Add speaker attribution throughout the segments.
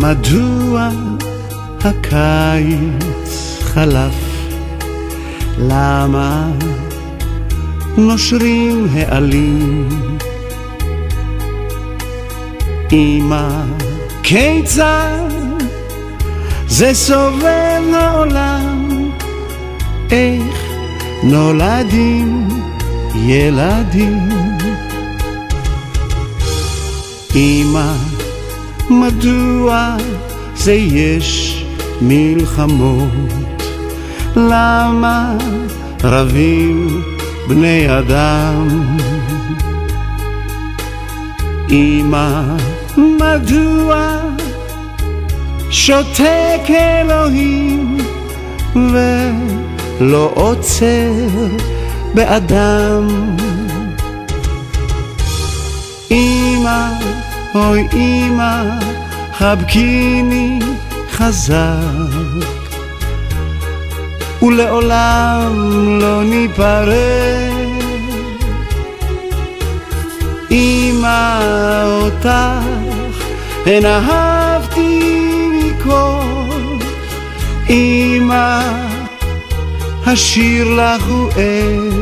Speaker 1: מדוע הקיץ חלף? למה נושרים העלים? אמא, כיצד זה סובל העולם? איך נולדים ילדים? אמא, מדוע זה יש מלחמות? למה רבים בני אדם? אמא, מדוע שותק אלוהים ולא עוצר באדם? אמא, אוי אמא, חבקיני חזק, ולעולם לא ניפרד. אמא אותך הן אהבתי מכל, אמא השיר לך הוא עד.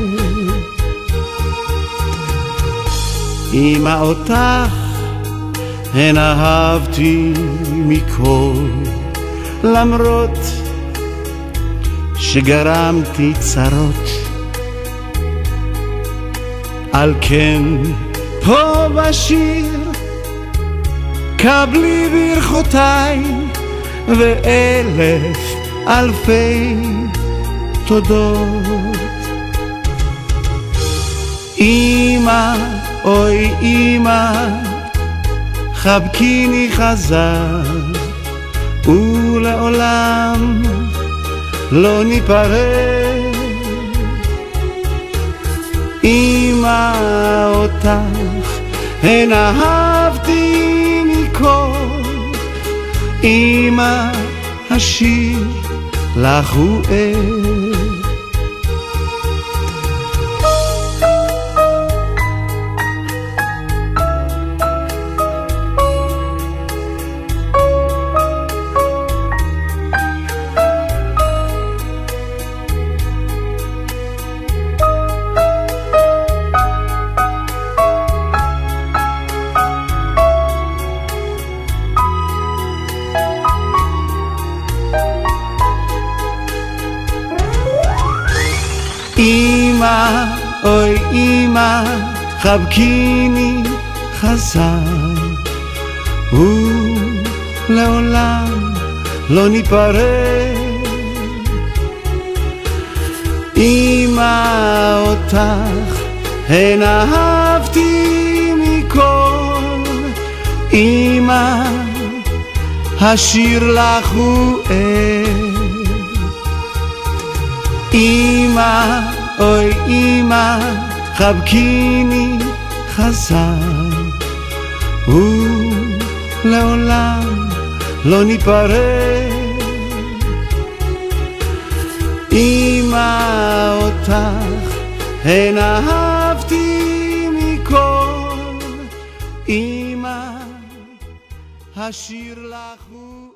Speaker 1: אמא אותך הן אהבתי מכל, למרות שגרמתי צרות. על כן פה בשיר קבלי ברכותיי ואלף אלפי תודות. אמא, אוי אמא, חבקיני חזק, ולעולם לא ניפרד. אמא אותך הן אהבתי מכל, אמא השיר לך הוא עד. אמא, אוי אמא, חבקיני חזק, ולעולם לא ניפרד. אמא אותך הן אהבתי מכל, אמא השיר לך הוא עד. אמא, אוי אמא, חבקיני חזק, ולעולם לא ניפרד. אמא אותך הן אהבתי מכל, אמא השיר לך הוא...